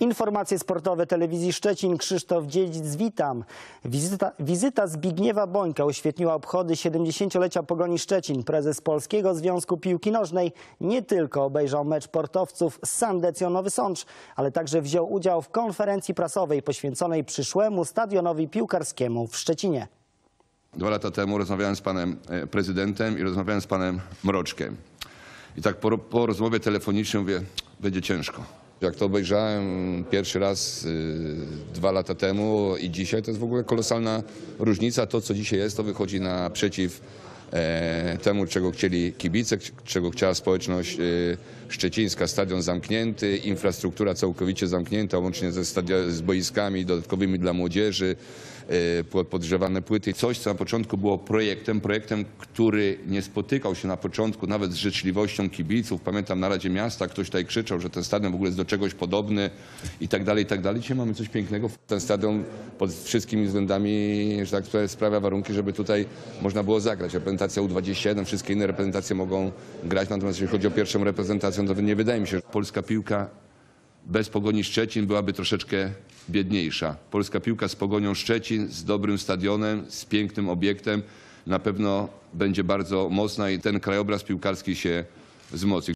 Informacje sportowe telewizji Szczecin. Krzysztof Dziedzic, witam. Wizyta, wizyta Zbigniewa Bońka uświetniła obchody 70-lecia Pogoni Szczecin. Prezes Polskiego Związku Piłki Nożnej nie tylko obejrzał mecz portowców z Sandecją Nowy Sącz, ale także wziął udział w konferencji prasowej poświęconej przyszłemu stadionowi piłkarskiemu w Szczecinie. Dwa lata temu rozmawiałem z panem e, prezydentem i rozmawiałem z panem Mroczkiem. I tak po, po rozmowie telefonicznej mówię, będzie ciężko. Jak to obejrzałem pierwszy raz y, dwa lata temu i dzisiaj, to jest w ogóle kolosalna różnica. To, co dzisiaj jest, to wychodzi naprzeciw temu, czego chcieli kibice, czego chciała społeczność y, szczecińska. Stadion zamknięty, infrastruktura całkowicie zamknięta, łącznie ze stadio- z boiskami dodatkowymi dla młodzieży, po- podgrzewane płyty. Coś, co na początku było projektem, projektem, który nie spotykał się na początku nawet z życzliwością kibiców. Pamiętam na Radzie Miasta ktoś tutaj krzyczał, że ten stadion w ogóle jest do czegoś podobny i tak dalej, i tak dalej. Dzisiaj mamy coś pięknego. Ten stadion pod wszystkimi względami, że tak powiem, sprawia warunki, żeby tutaj można było zagrać. Reprezentacja U21, wszystkie inne reprezentacje mogą grać, natomiast jeśli chodzi o pierwszą reprezentację, to nie wydaje mi się, że polska piłka bez Pogoni Szczecin byłaby troszeczkę biedniejsza. Polska piłka z Pogonią Szczecin, z dobrym stadionem, z pięknym obiektem na pewno będzie bardzo mocna i ten krajobraz piłkarski się wzmocni.